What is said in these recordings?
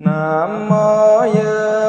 nam mô dược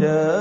chớ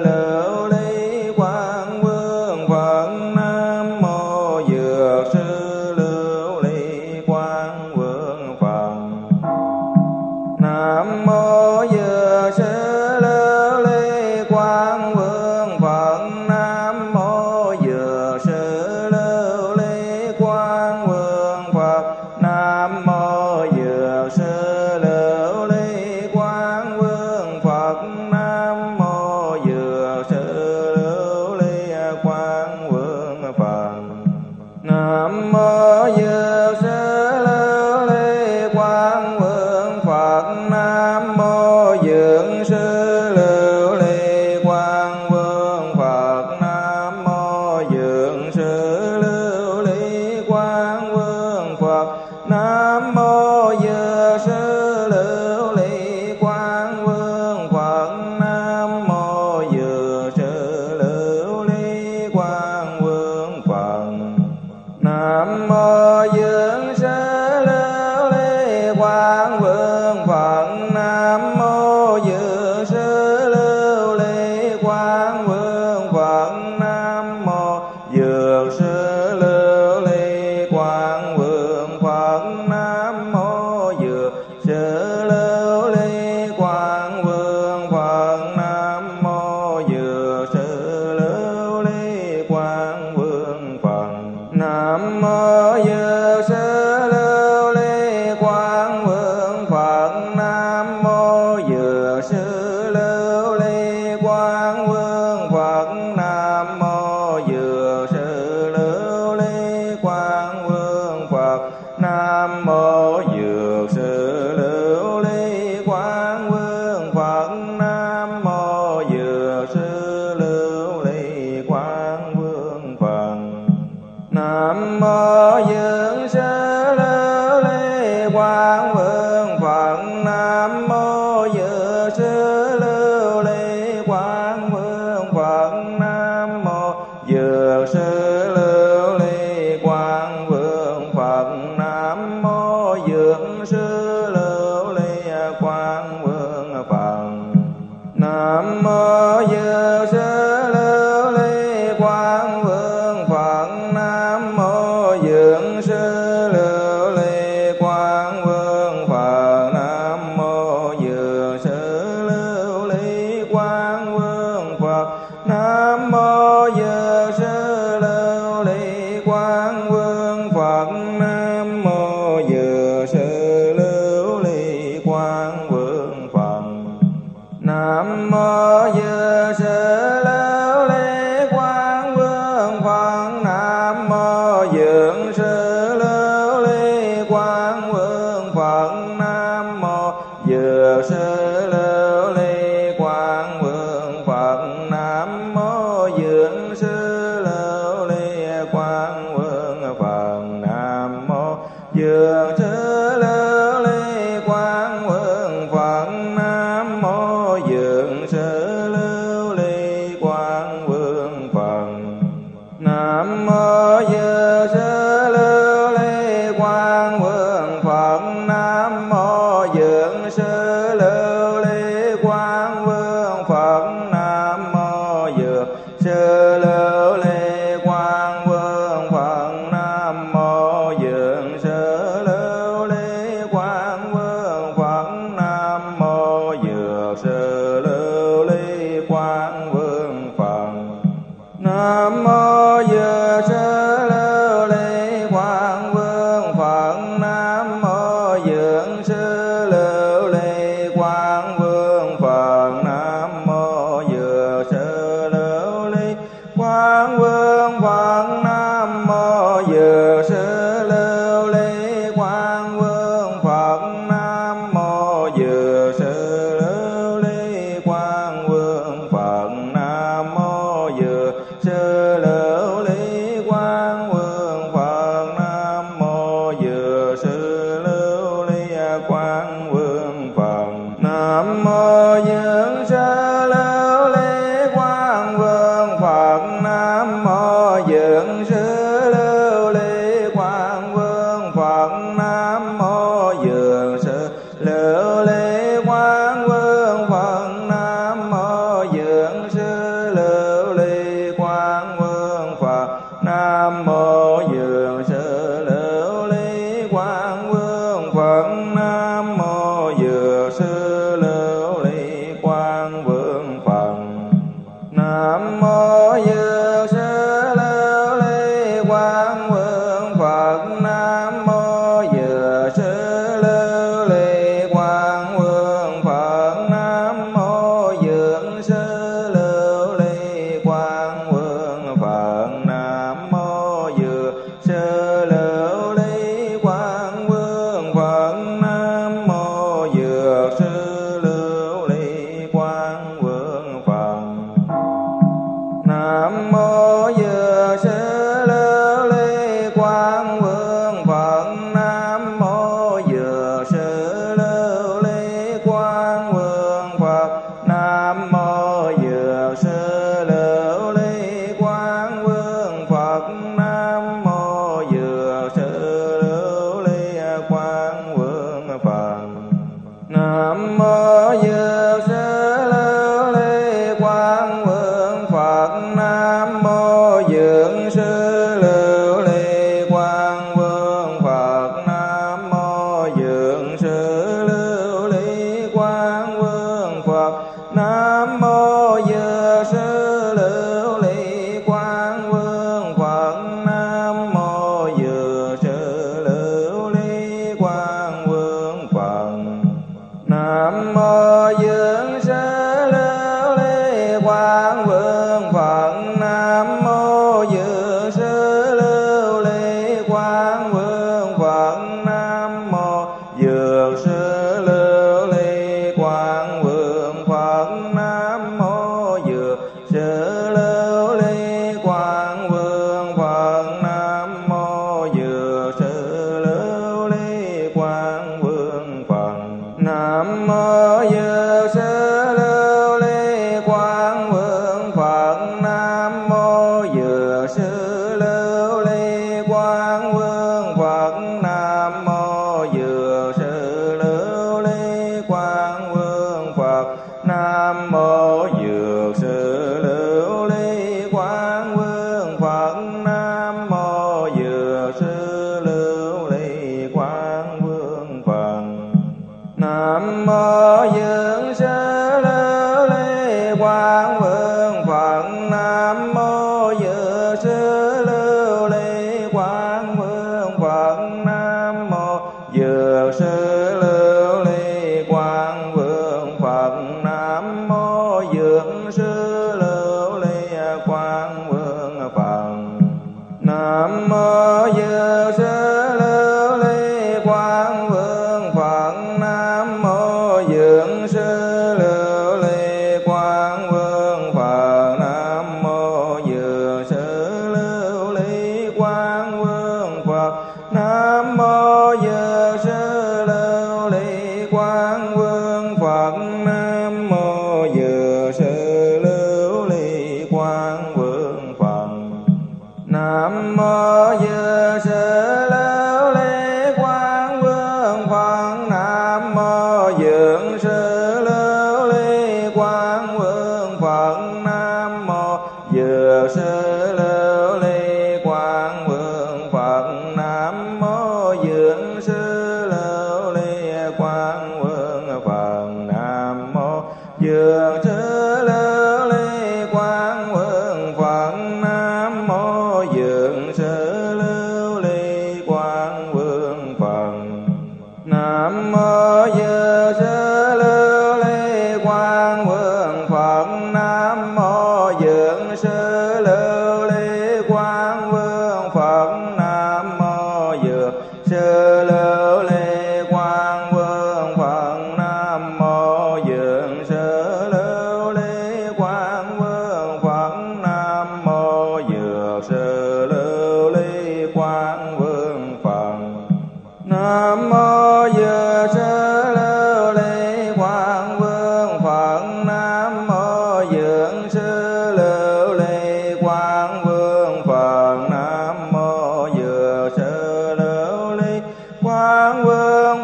la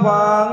花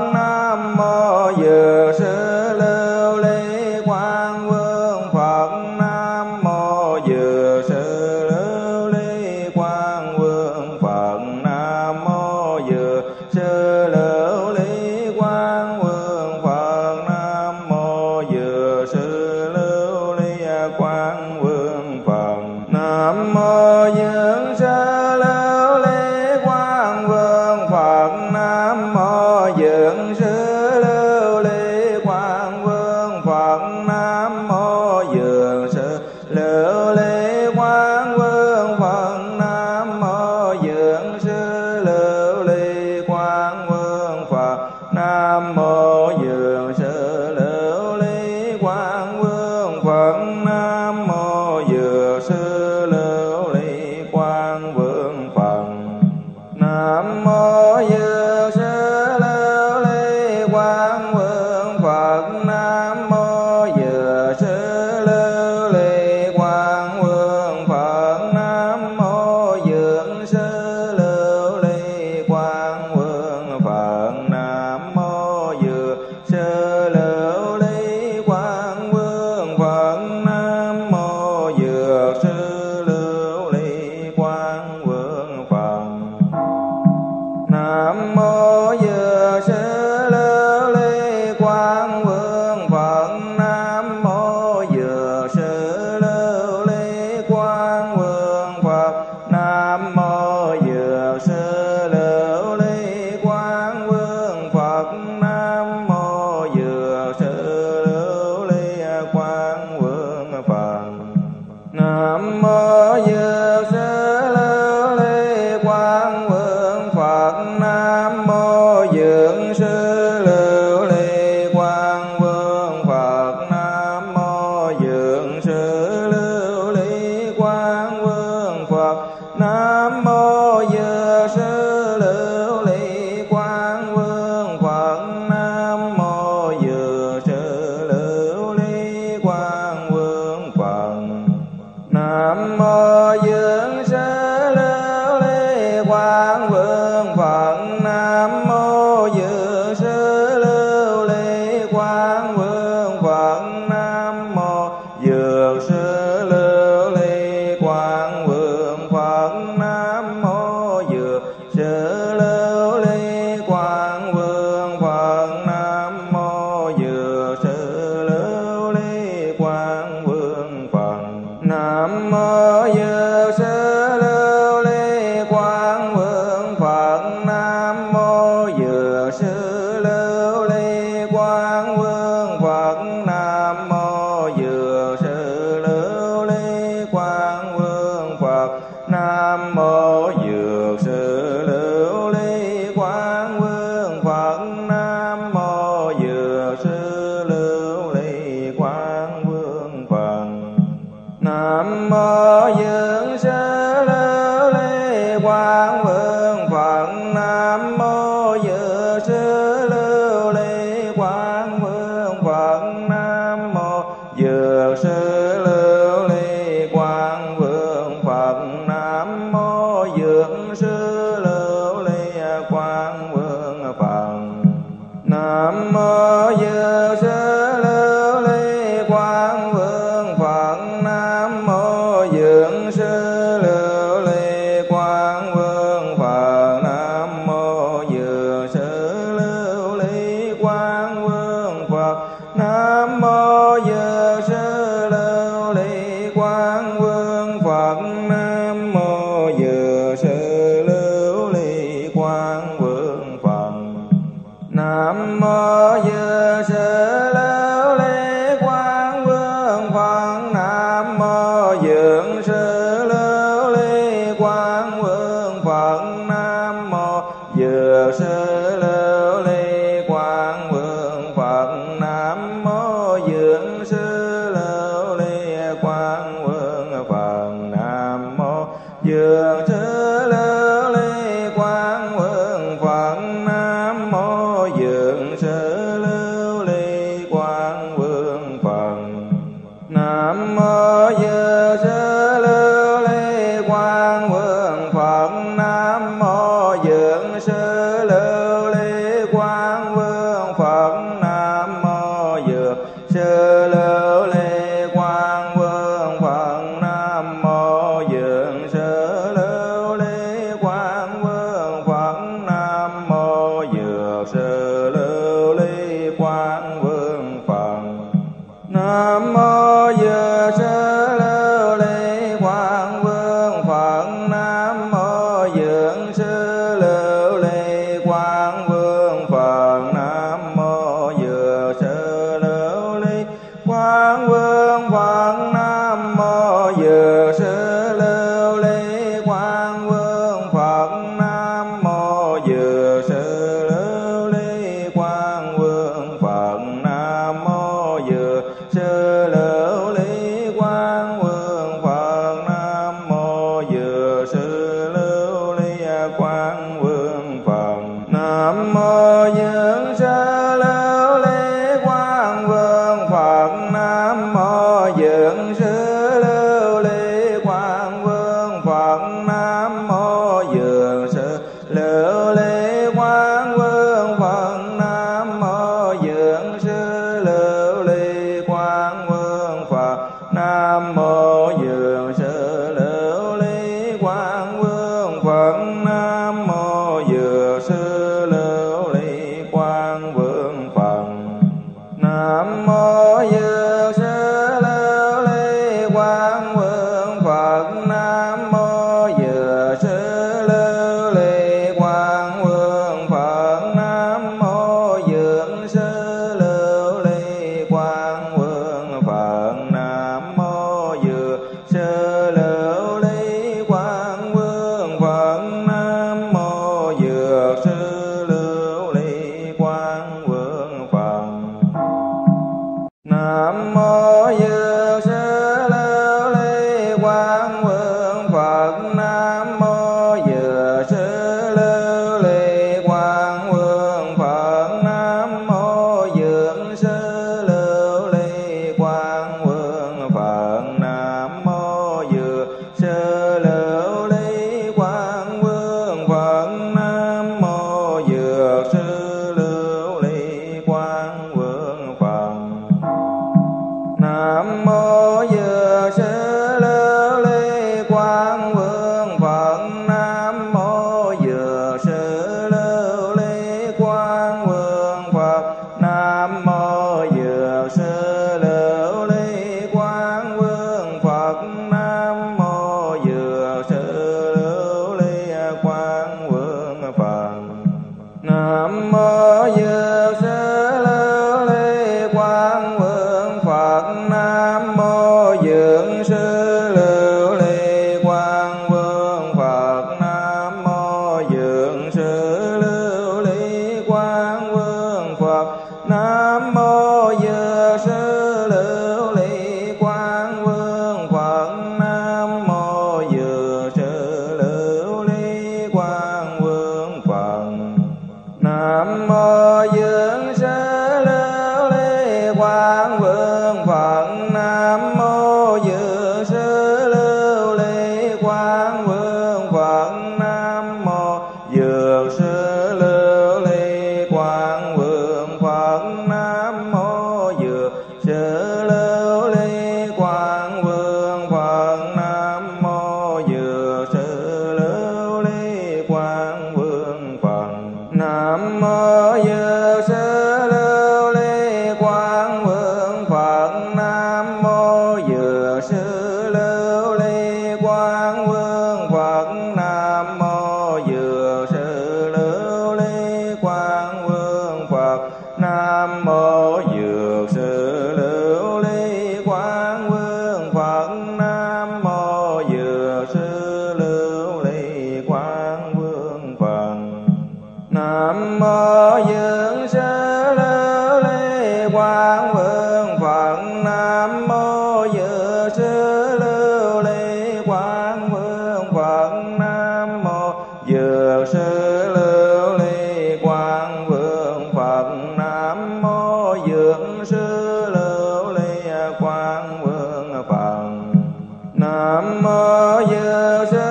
da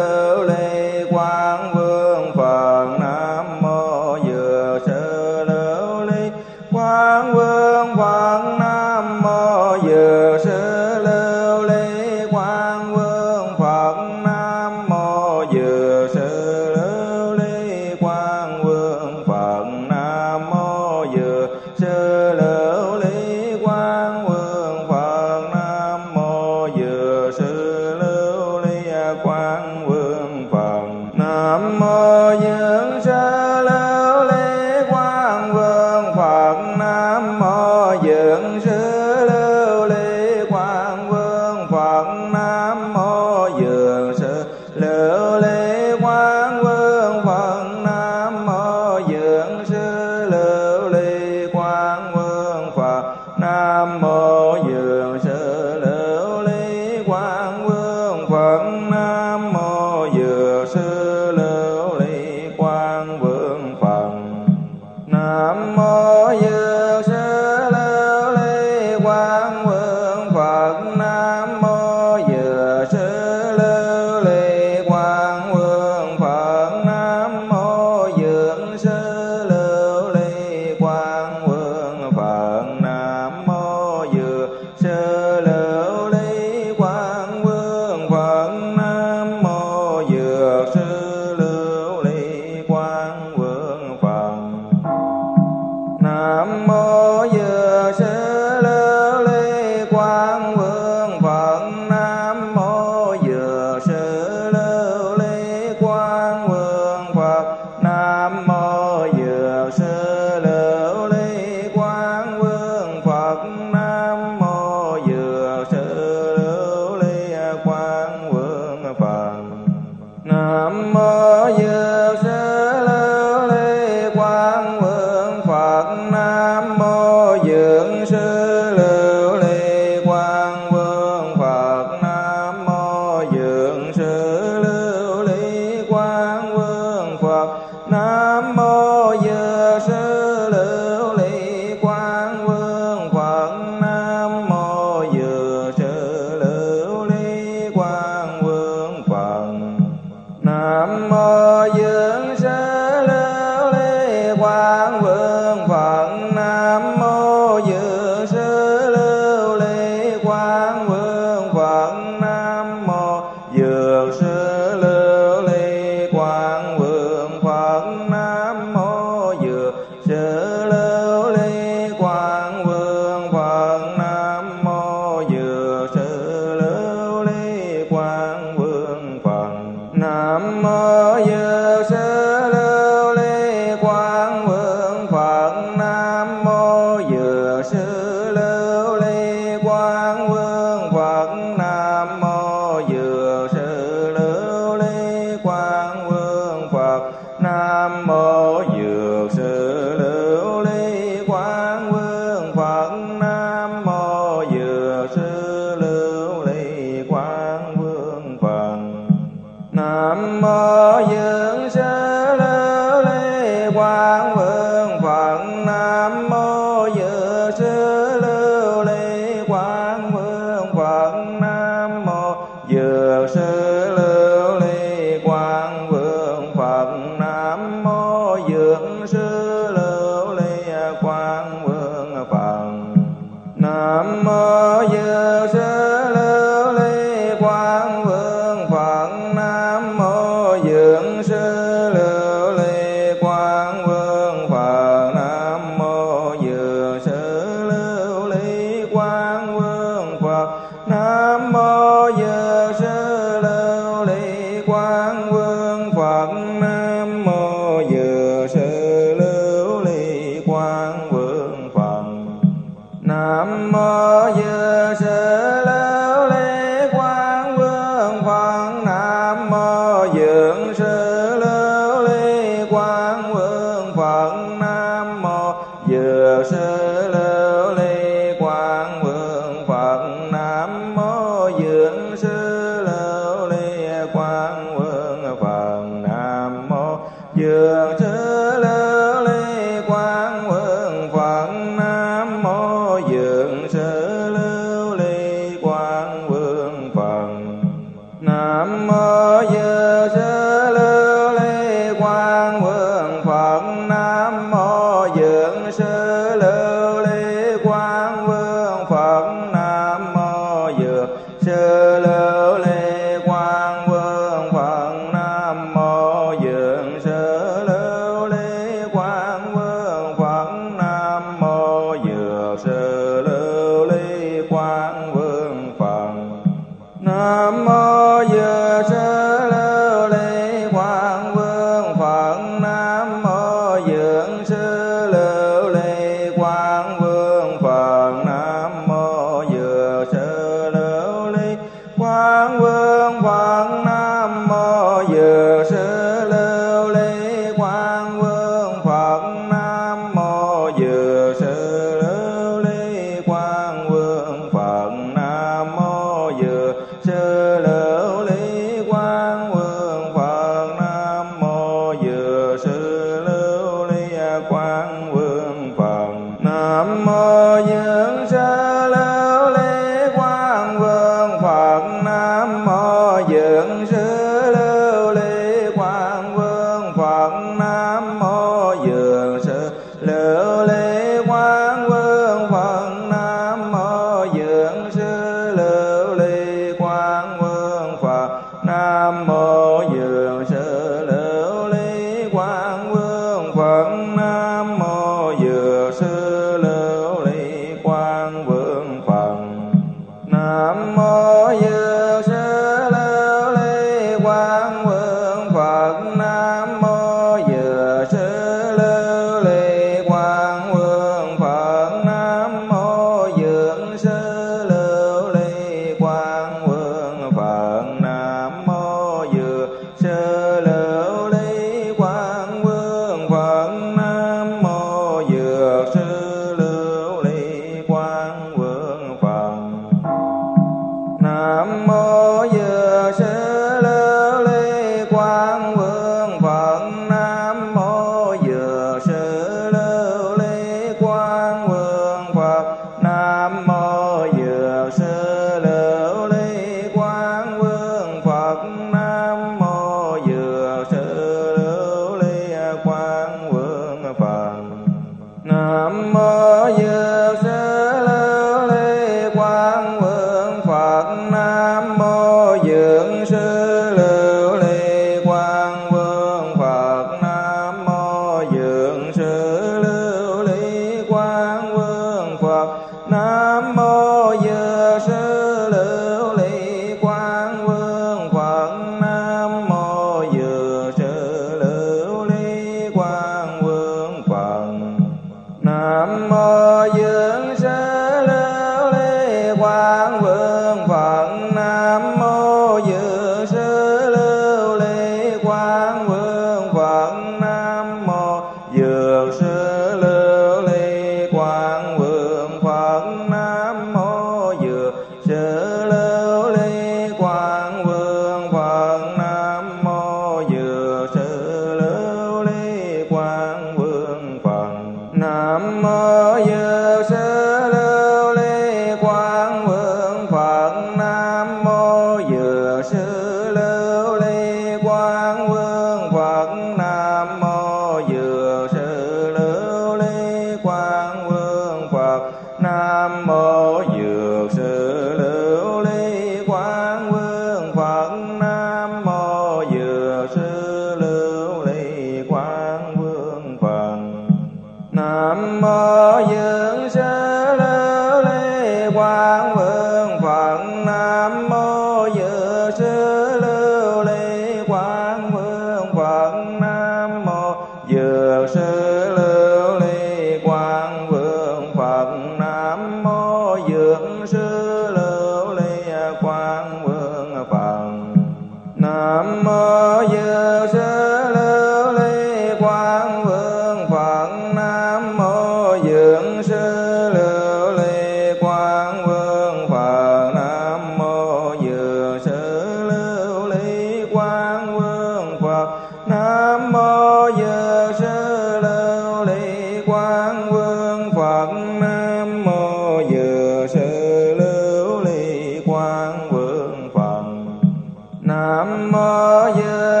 nam mô di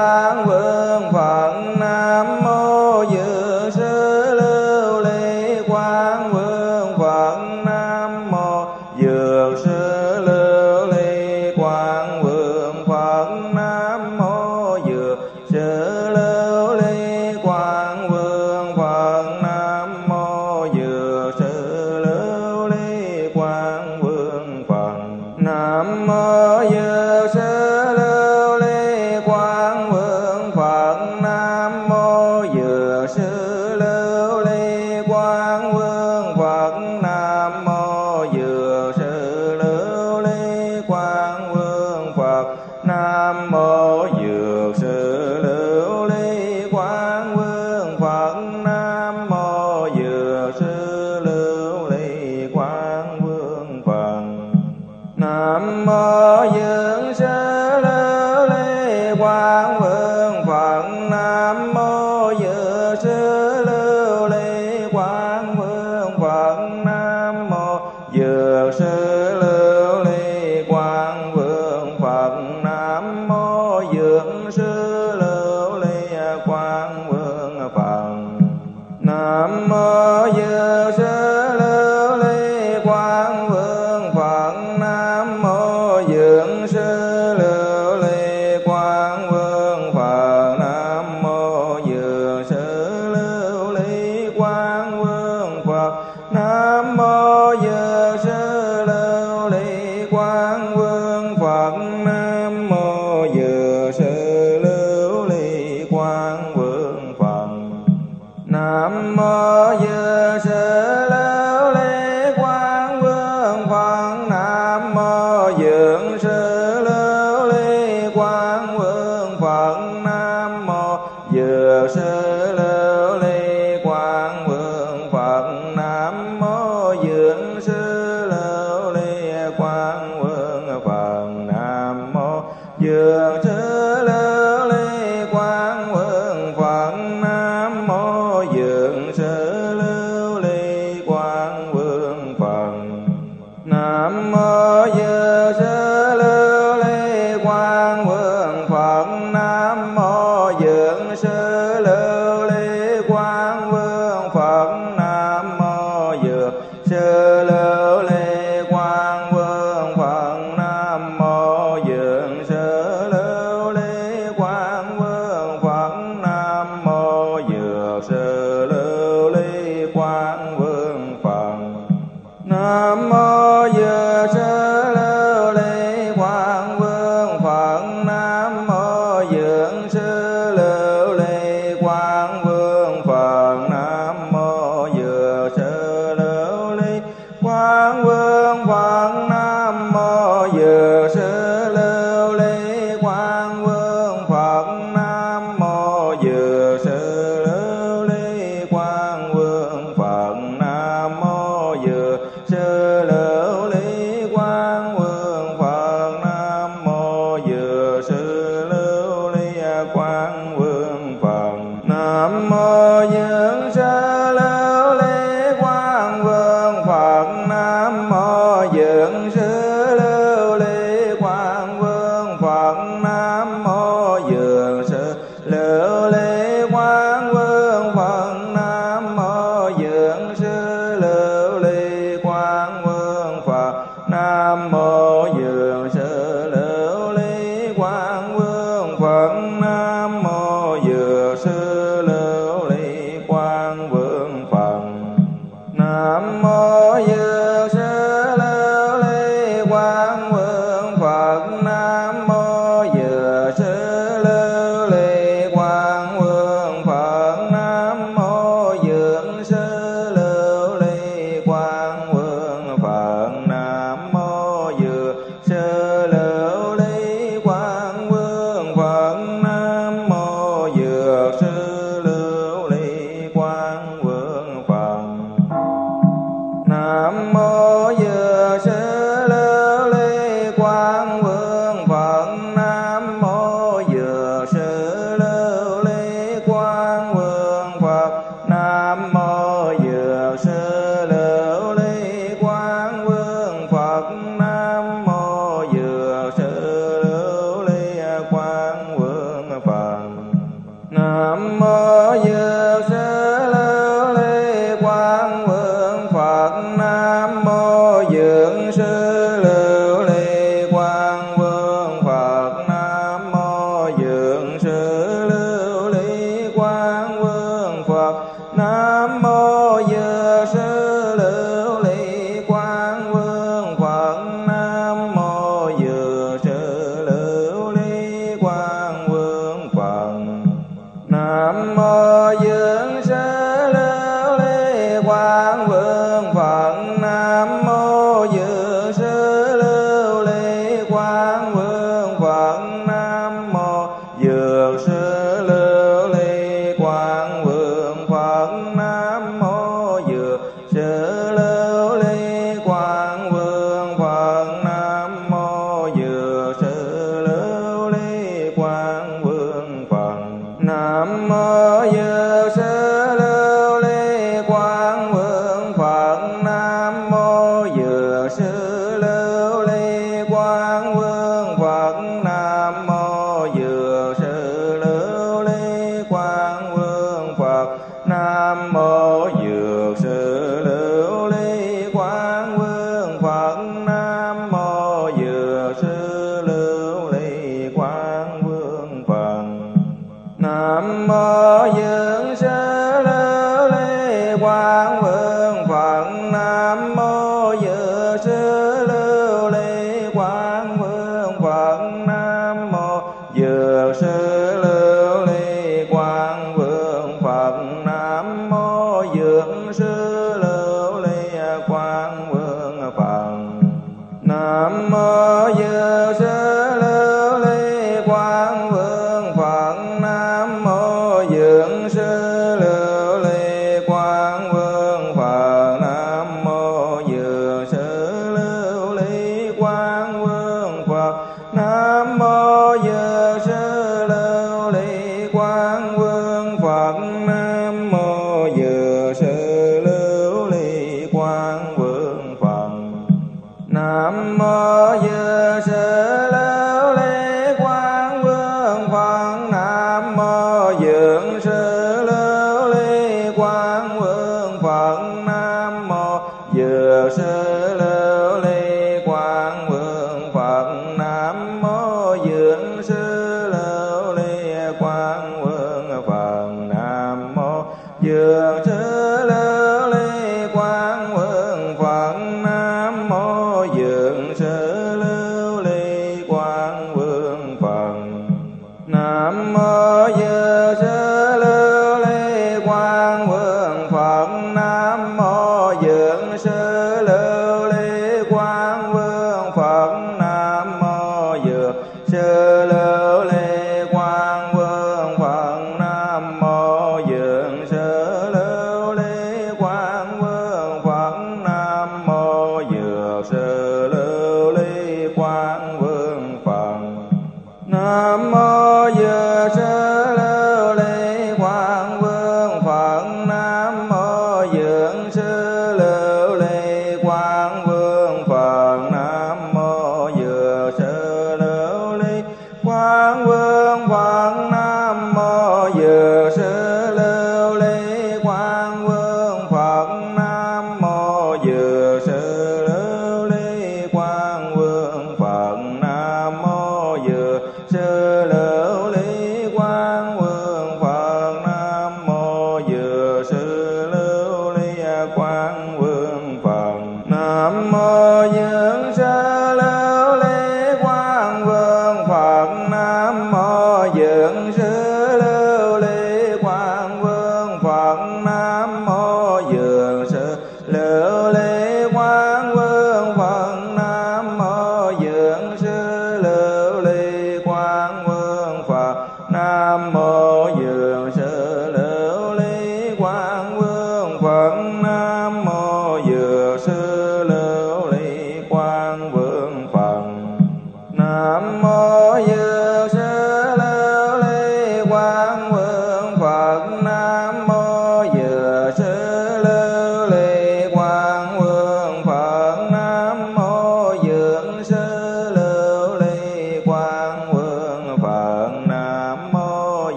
Quang Vương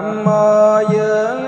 nam mô dương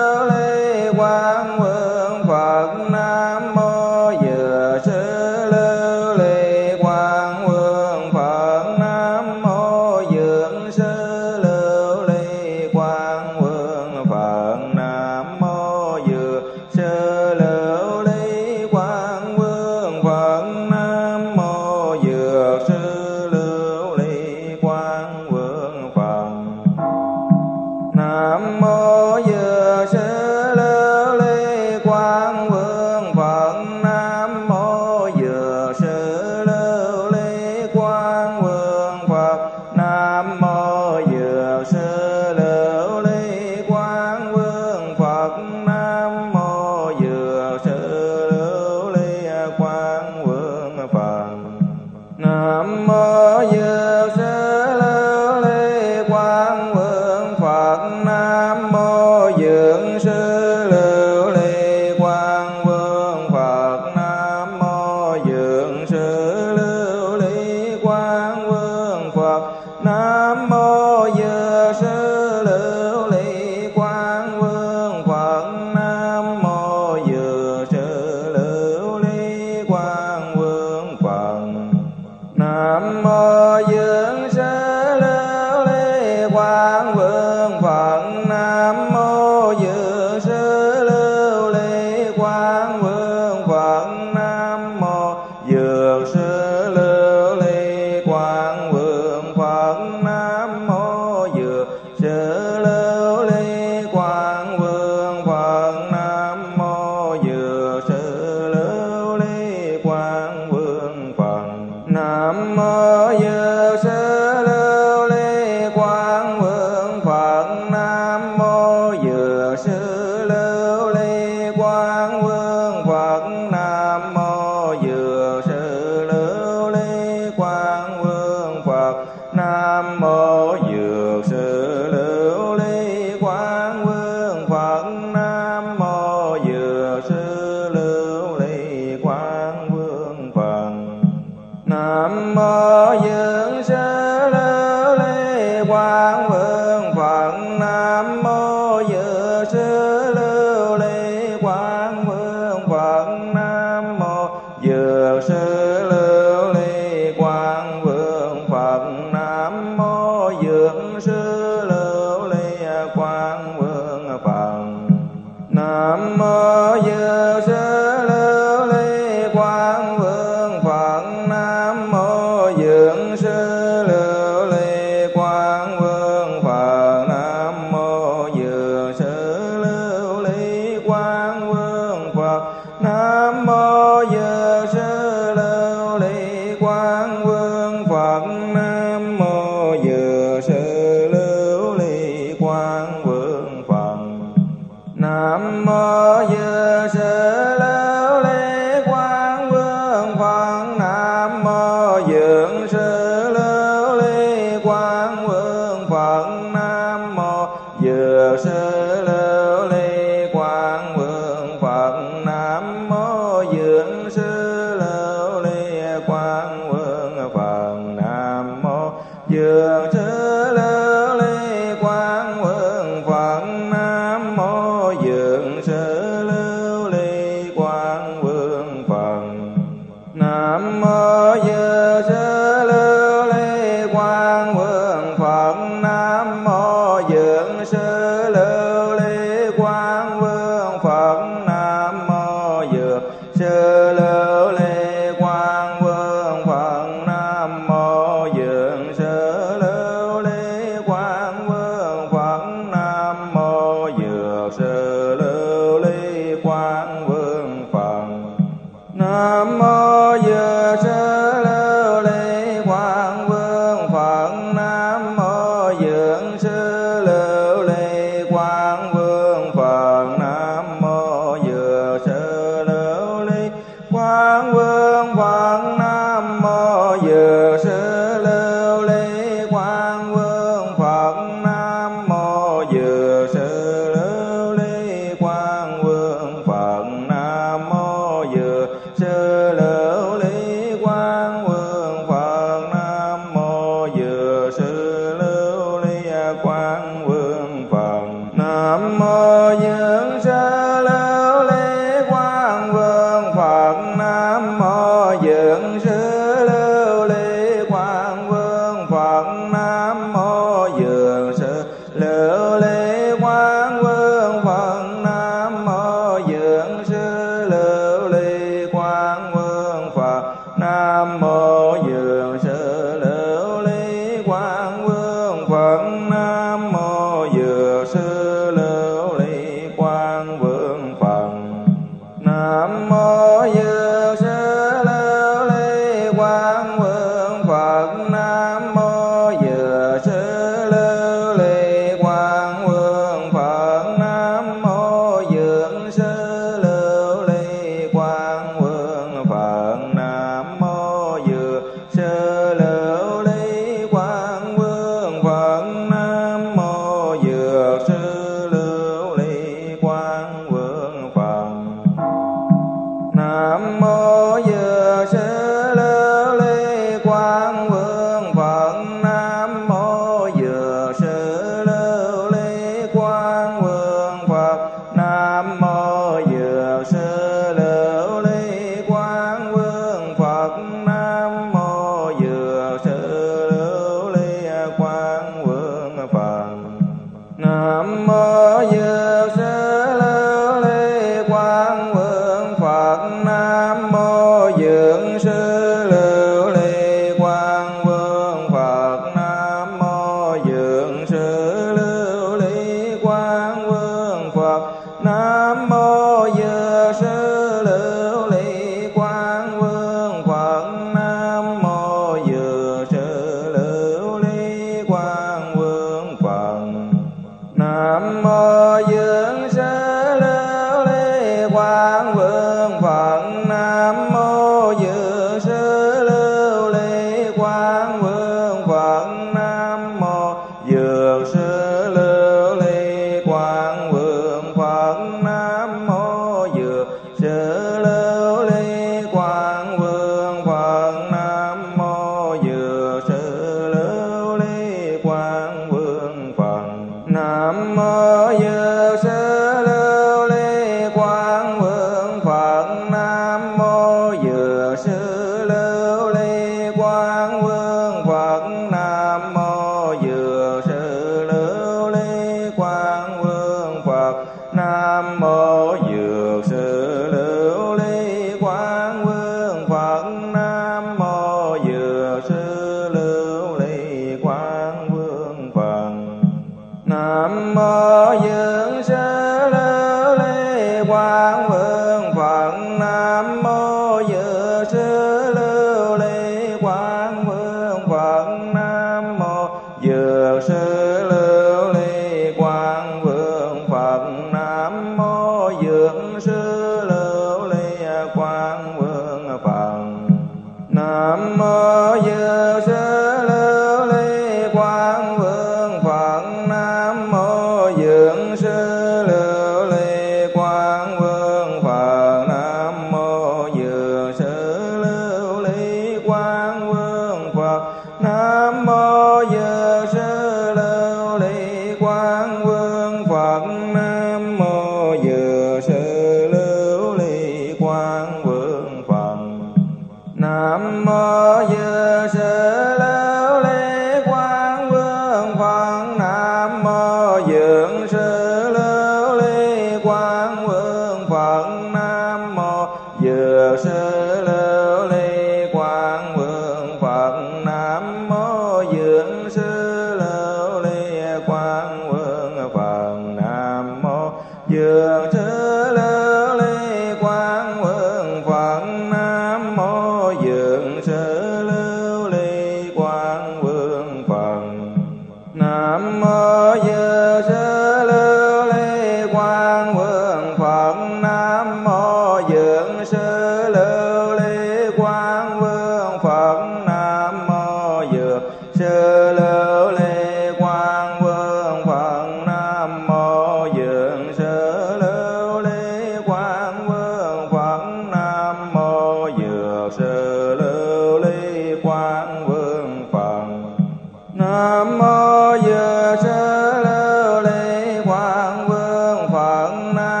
أنّا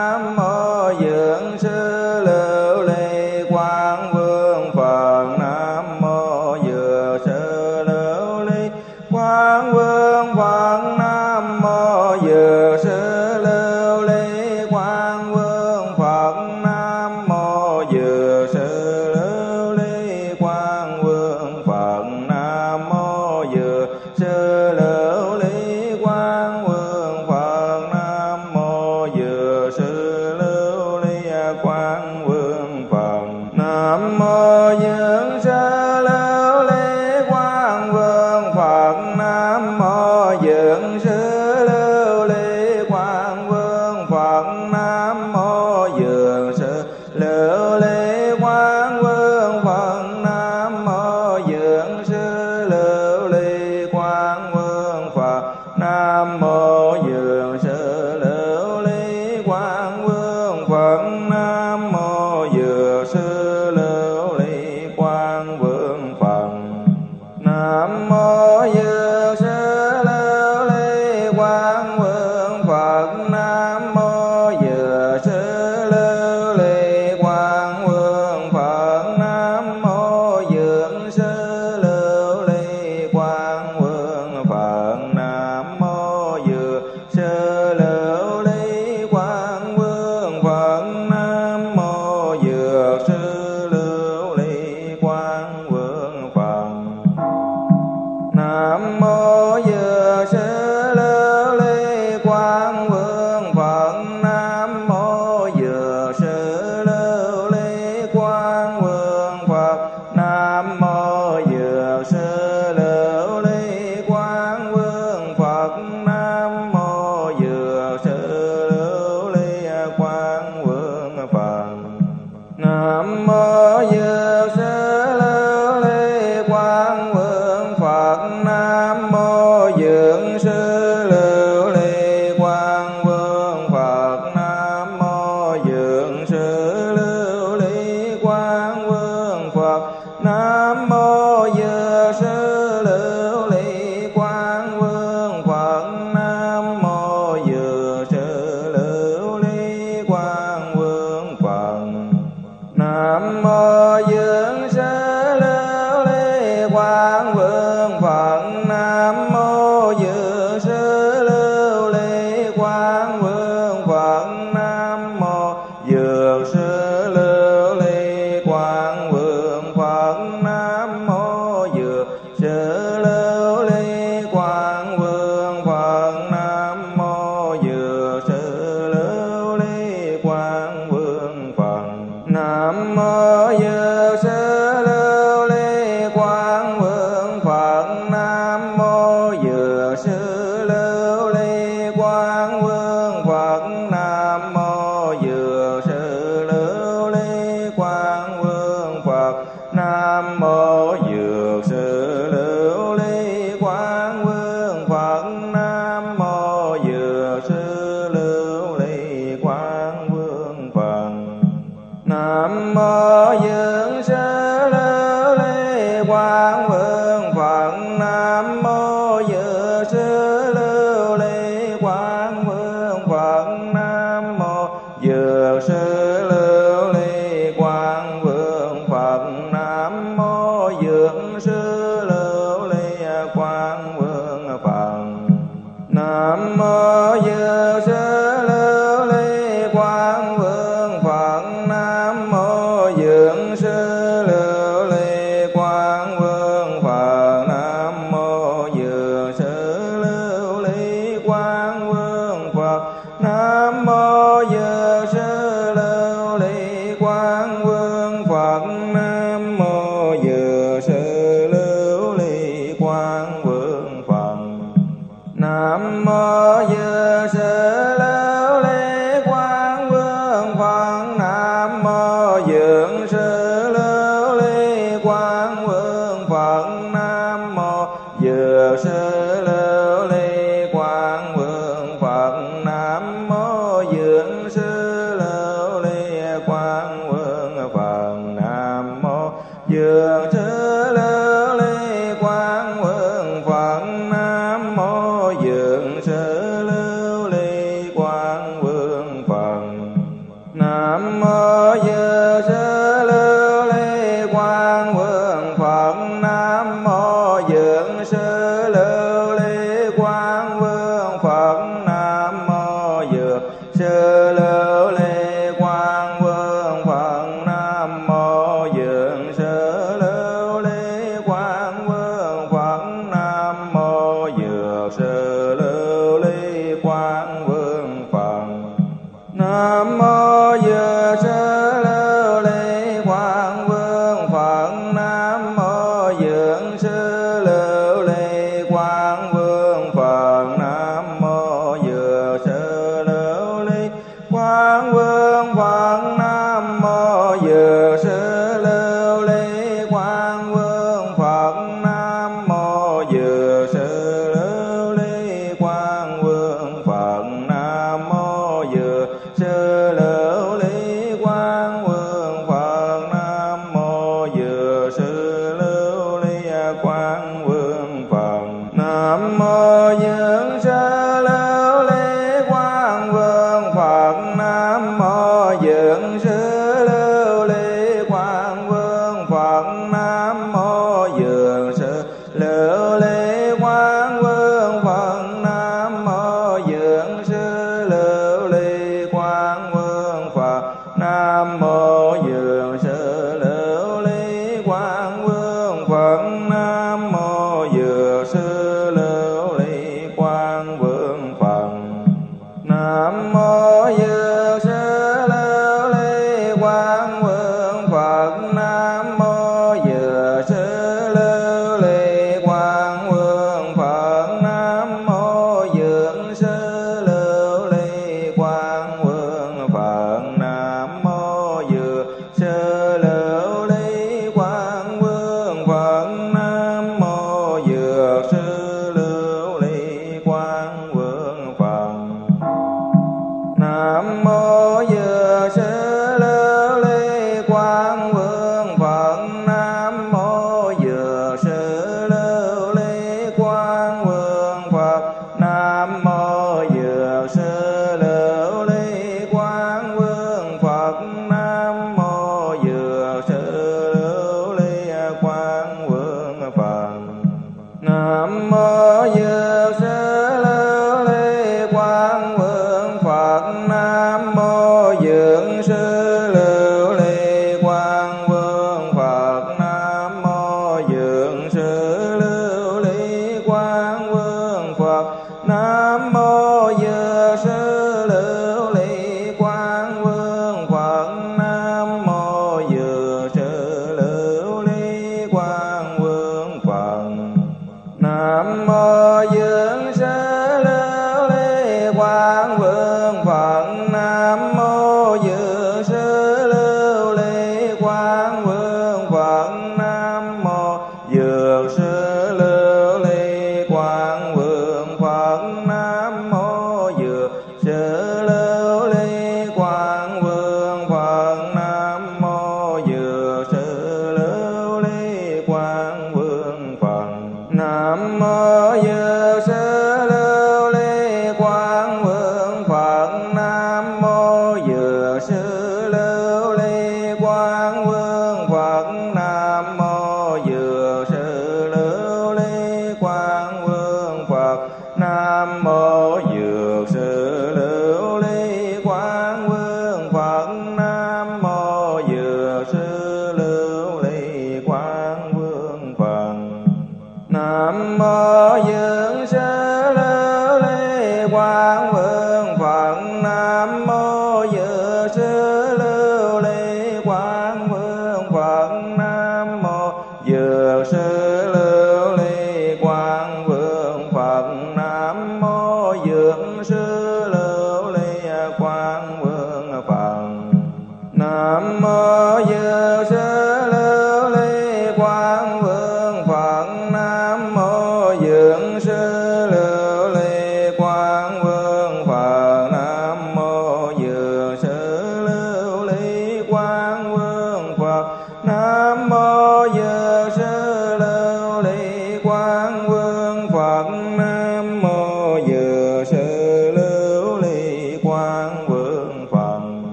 Phật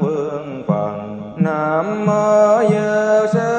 vương phật nam mô như sư